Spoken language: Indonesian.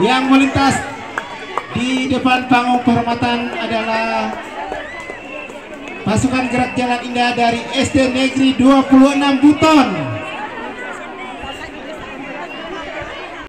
yang melintas di depan panggung kehormatan adalah pasukan gerak jalan indah dari SD Negeri 26 Buton.